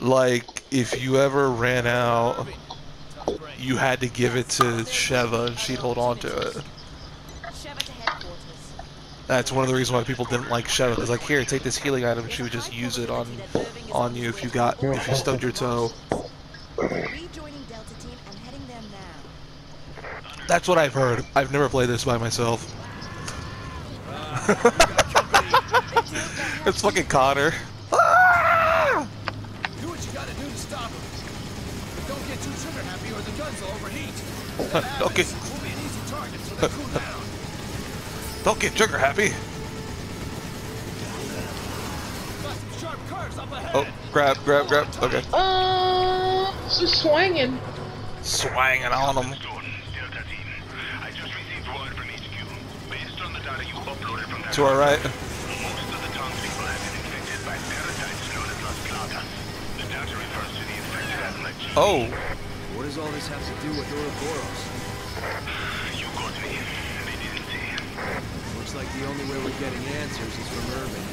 like if you ever ran out, you had to give it to Sheva and she'd hold on to it. That's one of the reasons why people didn't like Sheva. It's like, here, take this healing item, and she would just use it on on you if you got if you stubbed your toe. That's what I've heard. I've never played this by myself. it's fucking Connor. cool down. don't get trigger happy. Got some sharp curves up ahead. Oh, grab, grab, grab. Okay, Uh, just swinging. swanging on them. Delta team. I just received word from HQ. Based on the data you uploaded from that To our right. most of the townspeople have been infected by parasites known as Las Plagas. The data refers to the infected as Majini. Oh, does all this have to do with Ouroboros? You got me. They didn't say. Looks like the only way we're getting answers is from Irving.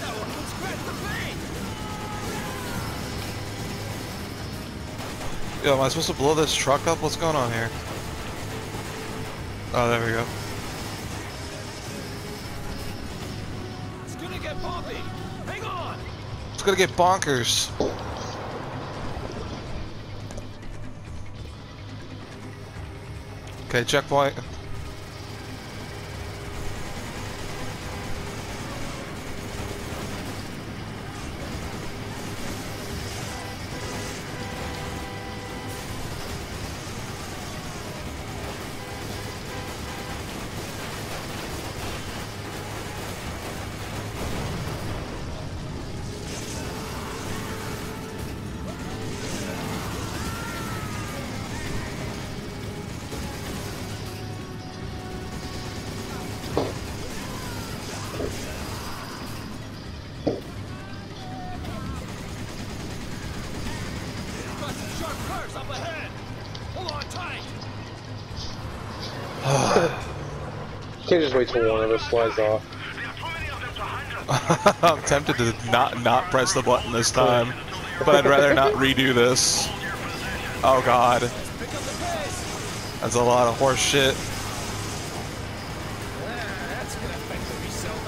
That one will scratch the paint! yo, am I supposed to blow this truck up? What's going on here? Oh, there we go. It's gonna get bumpy! Hang on! It's gonna get bonkers. Okay, checkpoint. Can't just wait till one of us flies off. There are too many of them to handle. I'm tempted to not not press the button this time, but I'd rather not redo this. Oh god, Pick up the pace! that's a lot of horse shit. That's gonna affect the resale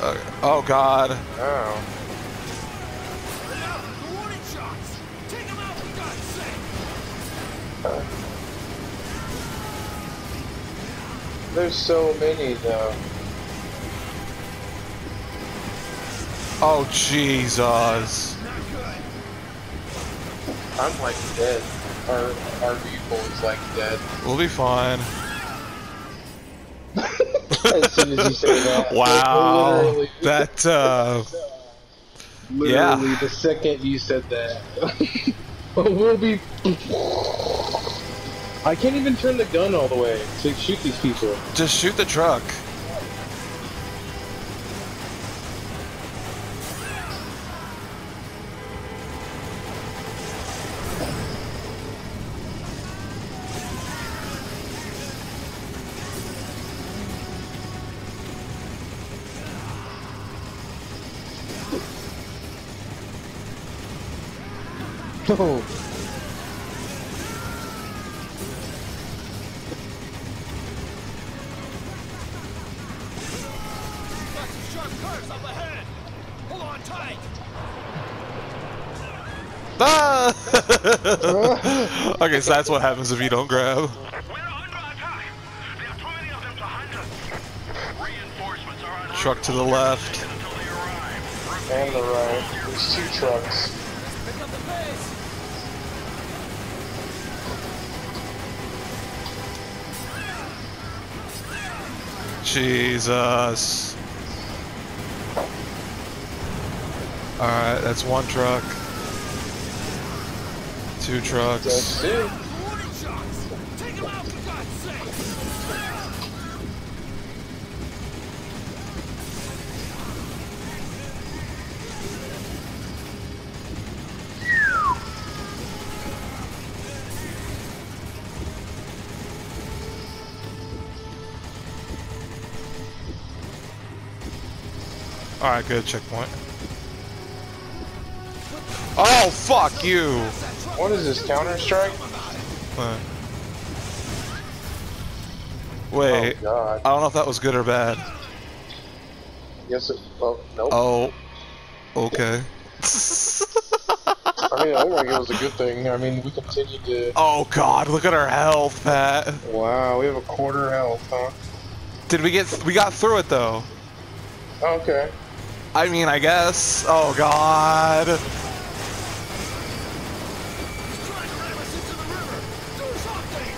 value. Uh, oh god. Oh. There's so many though. Oh Jesus. I'm like dead. Our our vehicle is like dead. We'll be fine. as soon as you say that. Wow. Literally, That uh literally yeah. the second you said that. we'll be. I can't even turn the gun all the way to shoot these people. just shoot the truck. Oh. Ah! okay, so that's what happens if you don't grab. We're under attack. There are too many of them to handle. Reinforcements are on Truck to the left. until they arrive. And the right. There's two trucks. Pick up the pace! Jesus. Alright, that's one truck. Two trucks. That's it. Warning shots! Take them out for God's sake! Alright, good checkpoint. Oh, fuck you! What is this, Counter-Strike? Uh. Wait, Oh, God. I don't know if that was good or bad. Yes, it... Oh, nope. Oh, okay. I mean, I look like it was a good thing. I mean, we continued to... oh god, look at our health, Pat. Wow, we have a quarter health, huh? Did we get? We got through it though. Okay. I mean, I guess. Oh god. Trying to ram us into the river. Do something.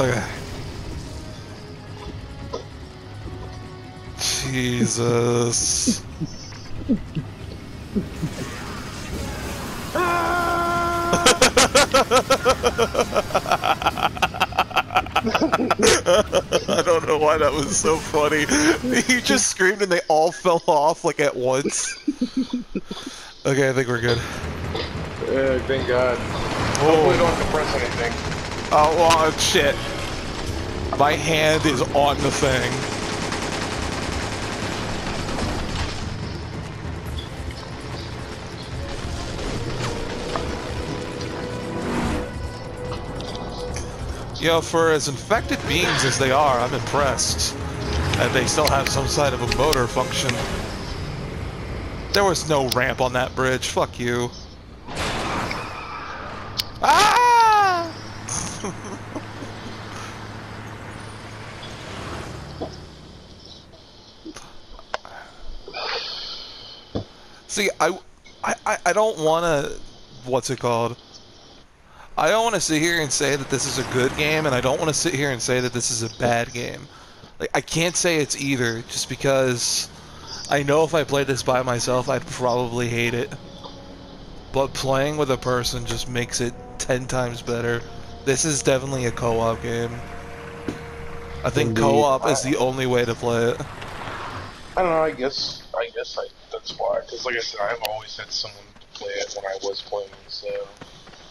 Okay. Jesus. I don't know why that was so funny. He just screamed and they all fell off like at once. Okay, I think we're good. Uh, thank God. Hopefully, don't compress anything. Oh, well, shit. My hand is on the thing. Yo, for as infected beings as they are, I'm impressed. that they still have some side of a motor function. There was no ramp on that bridge. Fuck you. Ah! See, I, I, I- don't want to. What's it called? I don't want to sit here and say that this is a good game, and I don't want to sit here and say that this is a bad game. Like, I can't say it's either, just because I know if I played this by myself, I'd probably hate it. But playing with a person just makes it ten times better. This is definitely a co-op game. I think co-op is the only way to play it. I don't know. I guess. I guess I, that's why. Because, like I said, I've always had someone to play it when I was playing. So.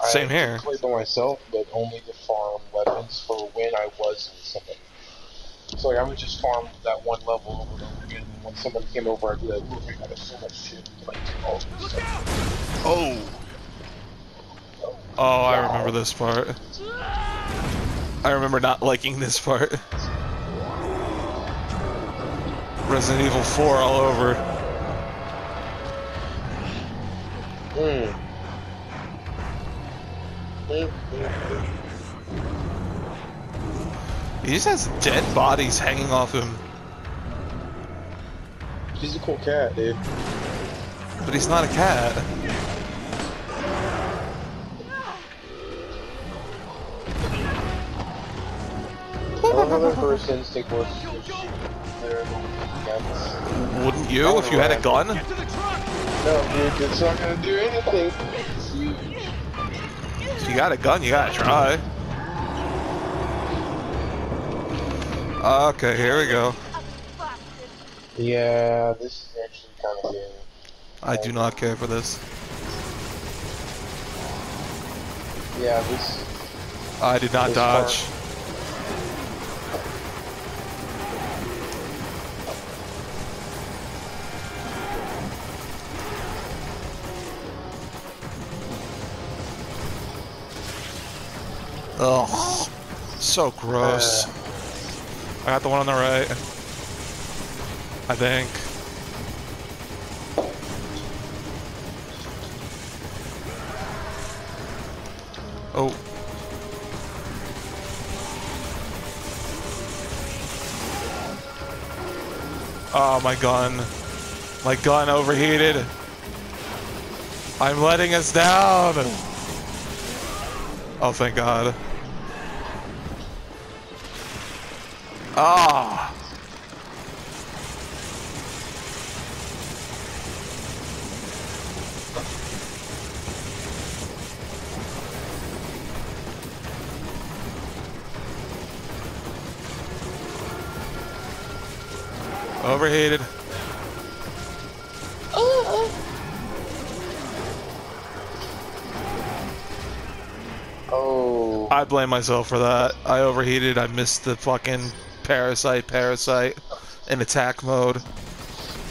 Same I here. Played by myself, but only to farm weapons for when I was with somebody. So like, I would just farm that one level over and over again. And when someone came over, I'd be like, "Look, I got so much shit." Like, all this stuff. Oh. Oh, I remember this part. I remember not liking this part. Resident Evil 4 all over. Mm. He just has dead bodies hanging off him, He's a cool cat, dude. but he's not a cat. I love how first instinct was to just shoot their guns. Wouldn't you if you had a gun? Get to the truck. No, dude, it's not gonna do anything. You got a gun, you gotta try. Okay, here we go. Yeah, this is actually kind of good. I do not care for this. Yeah, this. I did not This dodge. Oh, so gross. Uh. I got the one on the right. I think. Oh. Oh, my gun. My gun overheated. I'm letting us down. Oh, thank God. Ah. Overheated. Oh. I blame myself for that. I overheated. I missed the fucking parasite, parasite in attack mode.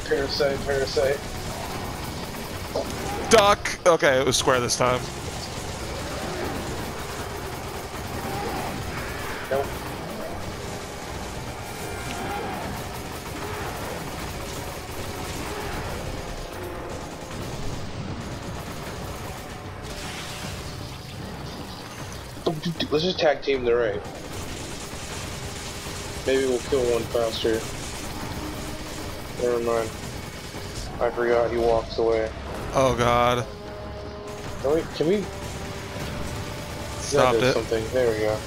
Parasite, parasite. Duck! Okay, it was square this time. Nope. Let's just tag team the right. Maybe we'll kill one faster. Never mind. I forgot he walks away. Oh god. Can we? Can we? Does it. Something. There we go.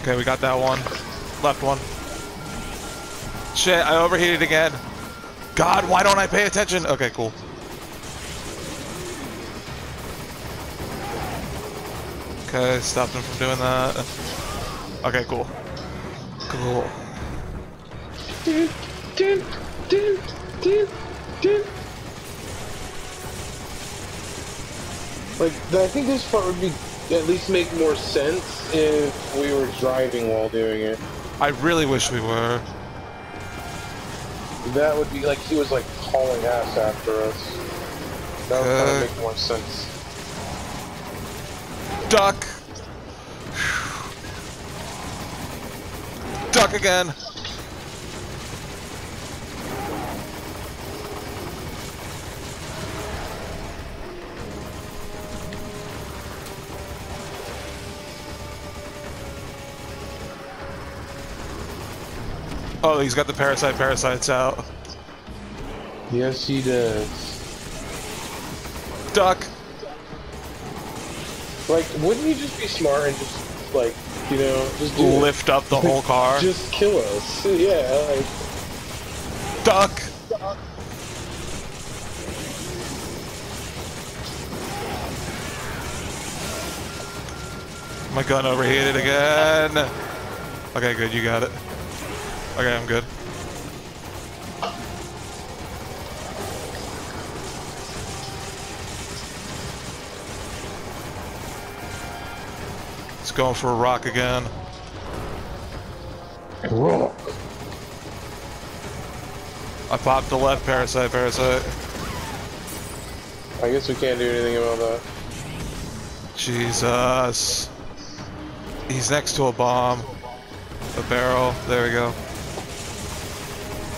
Okay, we got that one. Left one. Shit, I overheated again. God, why don't I pay attention? Okay, cool. Okay, stopped him from doing that. Okay, cool. Cool. Like, I think this part would be at least make more sense if we were driving while doing it. I really wish we were. That would be like he was like hauling ass after us. That would kind of uh, make more sense. Duck! Duck again! Oh, he's got the parasite parasites out. Yes, he does. Duck! Like, wouldn't you just be smart and just like, you know, just do it? Lift up the whole car. Just kill us. Yeah, like, Duck! Duck! My gun overheated again. Okay, good, you got it. Okay, I'm good. Going for a rock again. Rock. I popped the left parasite, parasite. I guess we can't do anything about that. Jesus. He's next to a bomb. A barrel. There we go.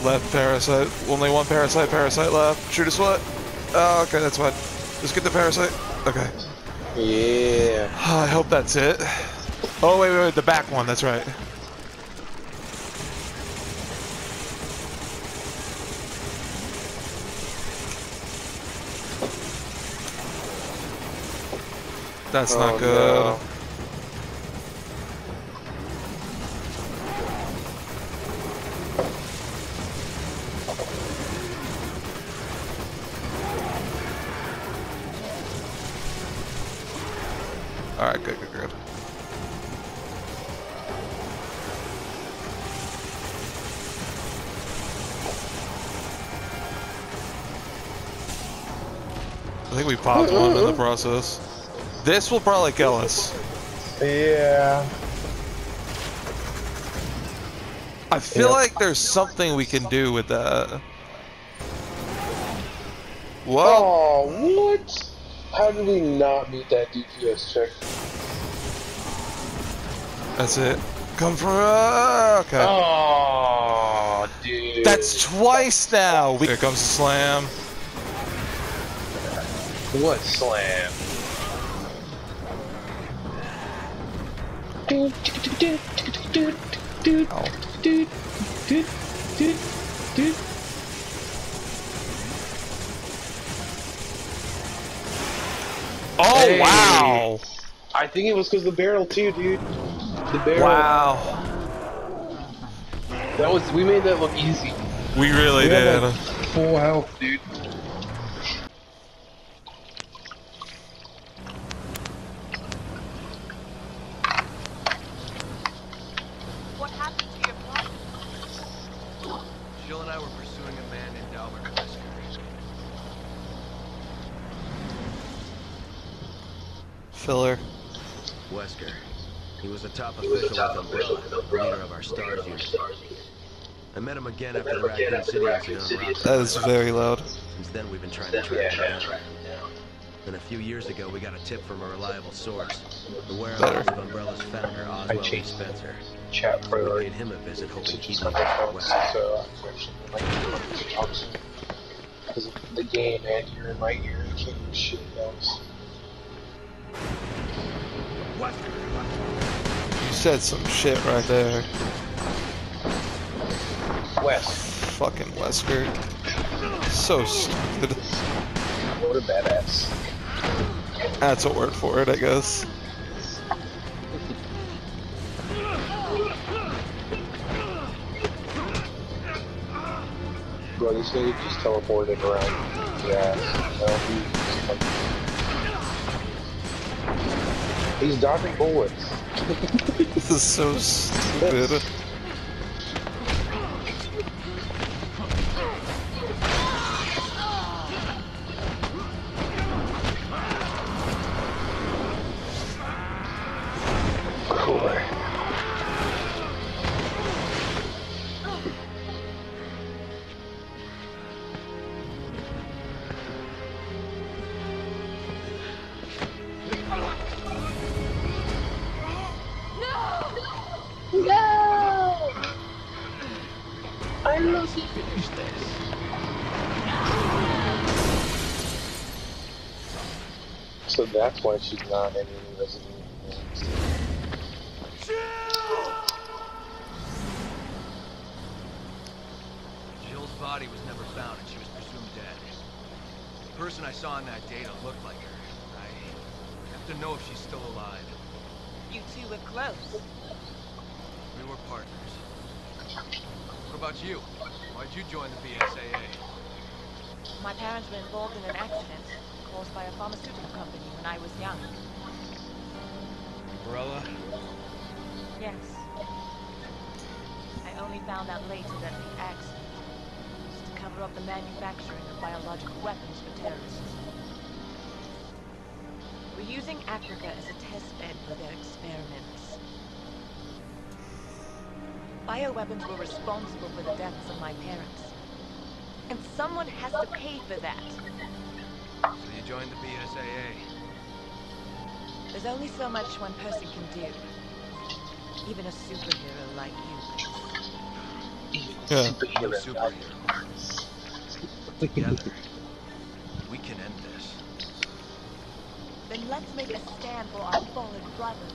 Left parasite. Only one parasite, parasite left. Shoot a sweat. Oh, okay, that's fine. Just get the parasite. Okay. Yeah. Ah, I hope that's it. Oh, wait, wait, wait. The back one. That's right. That's Oh, not good. no. Alright, good, good, good. I think we popped one in the process. This will probably kill us. Yeah. I feel Yep. like there's something we can do with that. Whoa! Oh, what? How did we not meet that DPS check? That's it. Come for uh, okay. Oh, dude. That's twice now. Here comes the slam. what slam. Oh Hey. wow! I think it was because the barrel too, dude. The barrel. Wow! That was we made that look easy. We really We had, did. like, full health, dude. What happened to your plot? Jill and I were pursuing a man named Albert Wesker. Filler. Wesker. He was a top official with Umbrella, leader of our STARS unit. I met him again after the Raccoon City incident on Rock That is very loud. Since then, we've been trying to track him down. Then a few years ago, we got a tip from a reliable source. The whereabouts of Umbrella's founder, Oswald E. Spencer. Chat We priority. paid him a visit, hoping he'd just lead other us to folks, Wesker. so unfortunately, like, because of the game and you're in my ear, I can't do shit else. You said some shit right there. Wes, Fucking Wesker. So stupid. what a badass. That's a word for it, I guess. Bro, this nigga just teleported around. Yeah, no, he's, he's dodging bullets. This is so stupid. So that's why she's not in any Resident Evil games. Jill's body was never found and she was presumed dead. The person I saw in that data looked like her. I have to know if she's still alive. You two were close. We were partners. What about you? Why'd you join the BSAA? My parents were involved in an accident caused by a pharmaceutical company when I was young. Umbrella? Yes. I only found out later that the accident was to cover up the manufacturing of biological weapons for terrorists. We're using Africa as a test bed for their experiments. Bioweapons were responsible for the deaths of my parents. And someone has to pay for that. So you joined the BSAA. There's only so much one person can do. Even a superhero like you. Yeah. I'm a superhero. Together, we can end this. Then let's make a stand for our fallen brothers.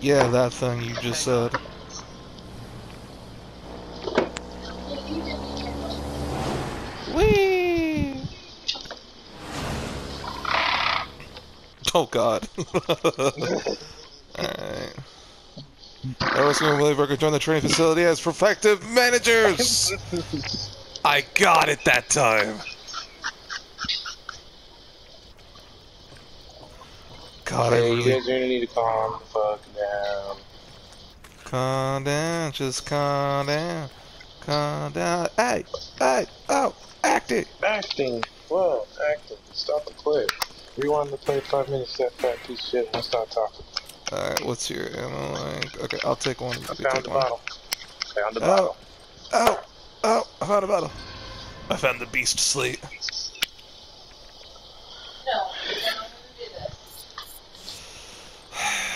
Yeah, that thing you just said. Whee! Oh god. Alright. Eros and Willie Burger join the training facility as perfective managers! I got it that time! God, I Hey, you guys are gonna need to calm the fuck down. Calm down, just calm down. Calm down. Hey, hey, oh, act it. Acting. Whoa, acting. Stop the clip. Rewind the play five minutes, that fat piece of shit. Let's not talk. Alright, what's your ammo like? Okay, I'll take one. I found take the one. bottle. Found the Oh, bottle. oh, oh, I found a bottle. I found the beast slate. No, you're gonna do this.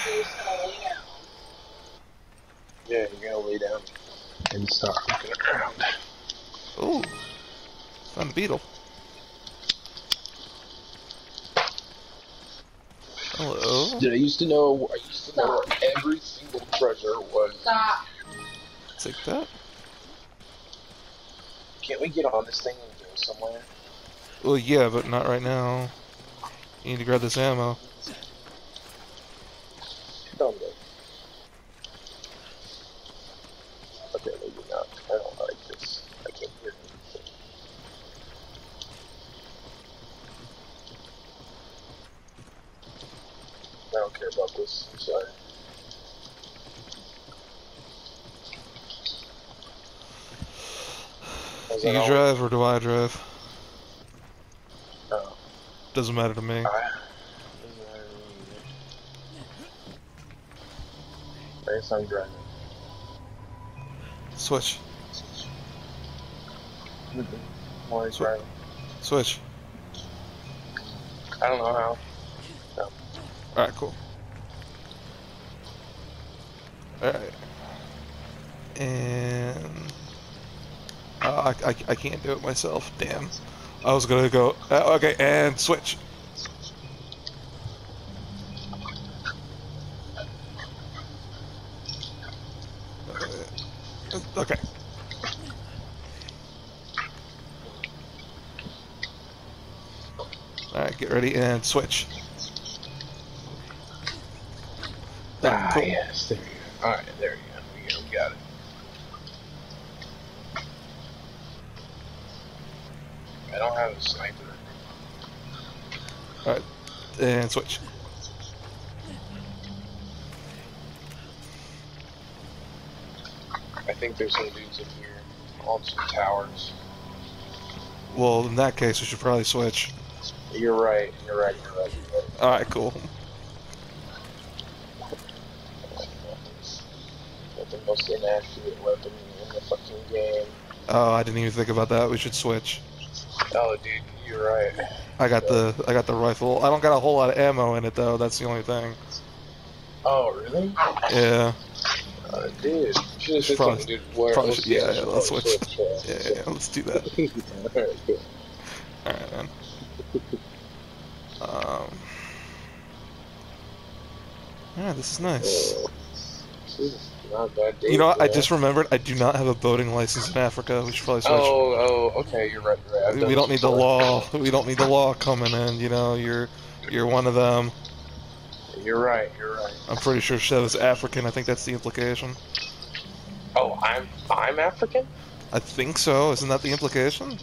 You're just gonna lay down. Yeah, you're gonna lay down and start looking around. Ooh, found a beetle. Hello. Dude, I used to know. I used to know where every single treasure was. Stop. Take that. Can't we get on this thing and go somewhere? Well, yeah, but not right now. You need to grab this ammo. Don't go. Okay, maybe not. I don't like this. I can't hear anything. I don't care about this. I'm sorry. Was Do that you all? drive or do I drive? No. Doesn't matter to me. I'm driving. Switch. Driving? Switch. I don't know how. Alright, cool. Alright. And... Uh, I, I, I can't do it myself, damn. I was gonna go... Uh, okay, and switch. Uh, Okay. Alright, get ready and switch. Ah, cool. yes, there you go. Alright, there you go. We go, we got it. I don't have a sniper. Alright, and switch. I think there's some dudes in here on some towers. Well, in that case, we should probably switch. You're right, you're right, you're right, you're right. Alright, cool. The most inaccurate weapon in the fucking game. Oh, I didn't even think about that. We should switch. Oh, dude, you're right. I got the I got the rifle. I don't got a whole lot of ammo in it though. That's the only thing. Oh, really? Yeah, Uh, dude, you should have Probably- dude. Where, probably should- yeah, yeah, let's switch, switch. yeah. yeah, yeah. Let's do that. Alright, cool. All right, man. Um. Yeah, this is nice. This is not bad. You know. I just remembered I do not have a boating license in Africa. We should probably switch. Oh, oh, okay, you're right, you're right. We don't need the law. We don't need the law coming in. You know, you're you're one of them. You're right, you're right. I'm pretty sure Shadow's African. I think that's the implication. Oh, I'm I'm African? I think so. Isn't that the implication?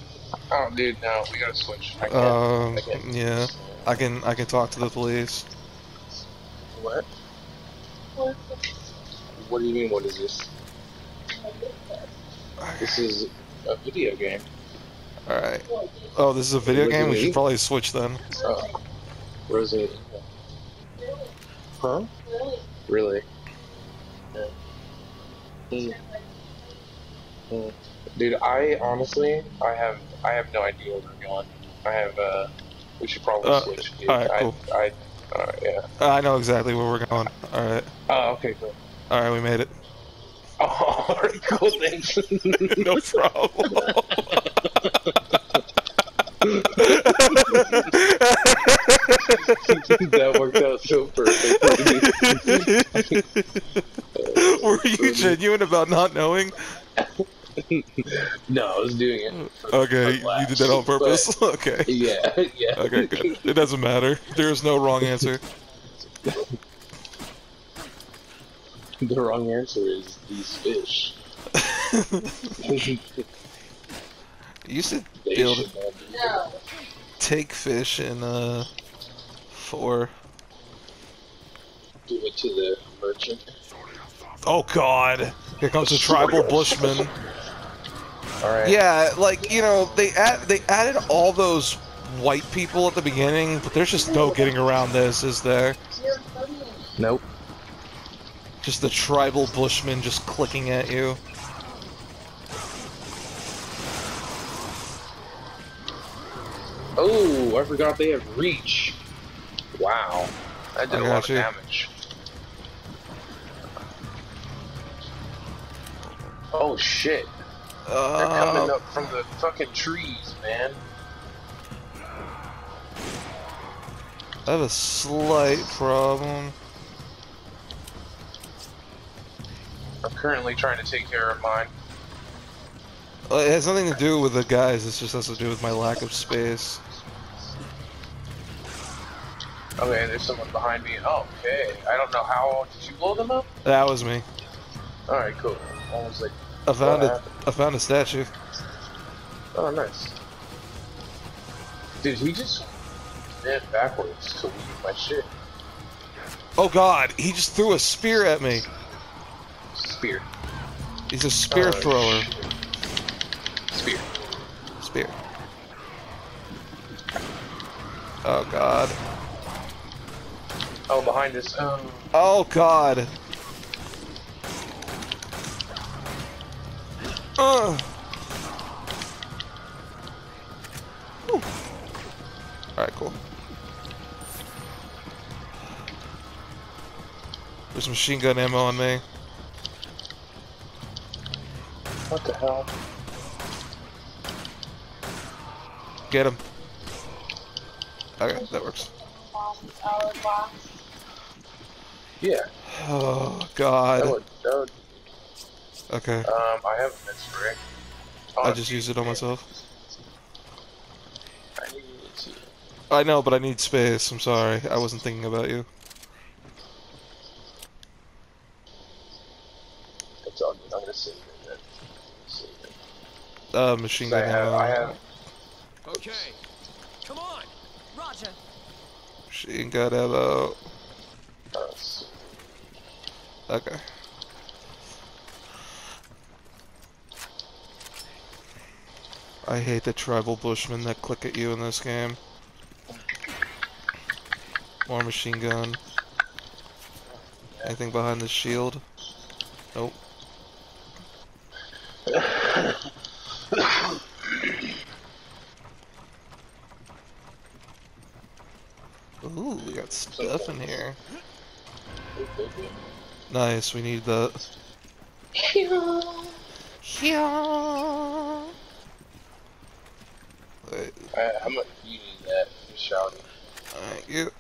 Oh, dude, no, we gotta switch. I can't. Um, I can't. yeah. I can I can talk to the police. What? What do you mean? What is this? This is a video game. All right. Oh, this is a video Look at game. We me. should probably switch then. Oh, Resident. Huh? Really? Yeah. Hmm. Hmm. Dude, I honestly, I have, I have no idea where we're going. I have, uh, we should probably Uh, switch. Dude. alright, I, cool. I, alright, yeah. I know exactly where we're going. All right. Oh, okay, cool. All right, we made it. Oh, alright, cool. Thanks. no problem. that worked out so perfect. Were you genuine about not knowing? no, I was doing it. for- Okay, for you did that on laughs, purpose. Okay. yeah, yeah. Okay, good. It doesn't matter. There is no wrong answer. The wrong answer is these fish. You should They be should to not be No. take fish in uh four. Give it to the merchant. Oh God! Here comes a tribal bushman. Alright. Yeah, like you know, they add they added all those white people at the beginning, but there's just no getting around this, is there? Nope. Just the tribal bushman just clicking at you. Oh, I forgot they have reach. Wow. That did I a lot got of damage. Oh shit. They're coming Uh, up from the fucking trees, man. I have a slight problem. I'm currently trying to take care of mine. Uh, It has nothing to do with the guys. It just has to do with my lack of space. Okay, there's someone behind me. Oh, okay. I don't know how. Did you blow them up? That was me. Alright, cool. Was like, I found a? I found a statue. oh, nice. Did he just bent backwards to leave my shit? Oh God! He just threw a spear at me. Spear. He's a spear Oh, thrower. shit. Spear. Spear. Oh God. Oh, behind us. Oh. Um, oh God. Ugh. Whew. Alright, cool. There's machine gun ammo on me. What the hell? Get him. Okay, that works. Our box. Yeah, Oh, that God. would, that would, Okay, um, I have a med spray. I just used it on myself. I need to. I know, but I need space. I'm sorry. I wasn't thinking about you. It's all good. I'm gonna save it. Then. Save it. Uh, machine I have, ammo. I have. Okay. Come on. Roger. Machine gun ammo. S- Okay. I hate the tribal bushmen that click at you in this game. More machine gun. Anything behind the shield? Nope. Ooh, we got stuff in here. Nice, we need that. Yeah. Wait, I, how much you need that? Shouting. thank you.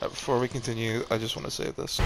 Uh, Before we continue, I just want to save this.